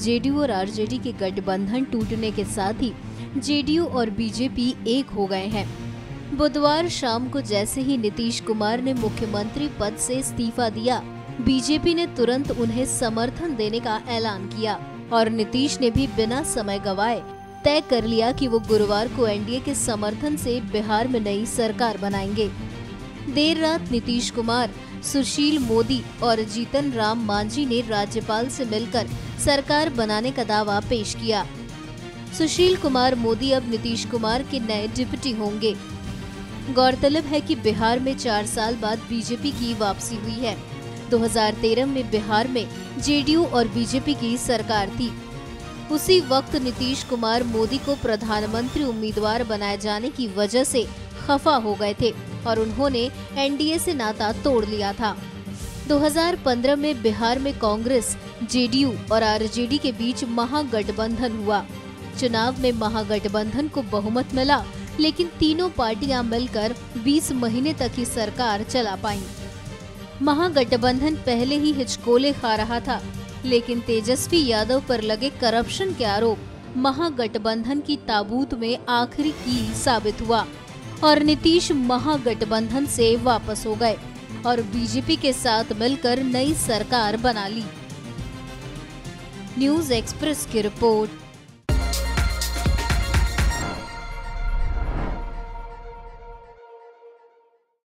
JDU और RJD के गठबंधन टूटने के साथ ही जेडीयू और बीजेपी एक हो गए हैं। बुधवार शाम को जैसे ही नीतीश कुमार ने मुख्यमंत्री पद से इस्तीफा दिया, बीजेपी ने तुरंत उन्हें समर्थन देने का ऐलान किया और नीतीश ने भी बिना समय गवाए तय कर लिया कि वो गुरुवार को एनडीए के समर्थन से बिहार में नई सरकार बनाएँगे। देर रात नीतीश कुमार, सुशील मोदी और जीतन राम मांझी ने राज्यपाल से मिलकर सरकार बनाने का दावा पेश किया। सुशील कुमार मोदी अब नीतीश कुमार के नए डिप्टी होंगे। गौरतलब है कि बिहार में चार साल बाद बीजेपी की वापसी हुई है। 2013 में बिहार में जेडीयू और बीजेपी की सरकार थी। उसी वक्त नीतीश कुमार मोदी को प्रधानमंत्री उम्मीदवार बनाए जाने की वजह से खफा हो गए थे। और उन्होंने एनडीए से नाता तोड़ लिया था। 2015 में बिहार में कांग्रेस, जेडीयू और आरजेडी के बीच महागठबंधन हुआ। चुनाव में महागठबंधन को बहुमत मिला, लेकिन तीनों पार्टियाँ मिलकर 20 महीने तक ही सरकार चला पाई। महागठबंधन पहले ही हिचकोले खा रहा था, लेकिन तेजस्वी यादव पर लगे करप्शन के आरोप महागठबंधन की ताबूत में आखिरी की साबित हुआ। और नीतीश महागठबंधन से वापस हो गए और बीजेपी के साथ मिलकर नई सरकार बना ली। न्यूज़ एक्सप्रेस की रिपोर्ट।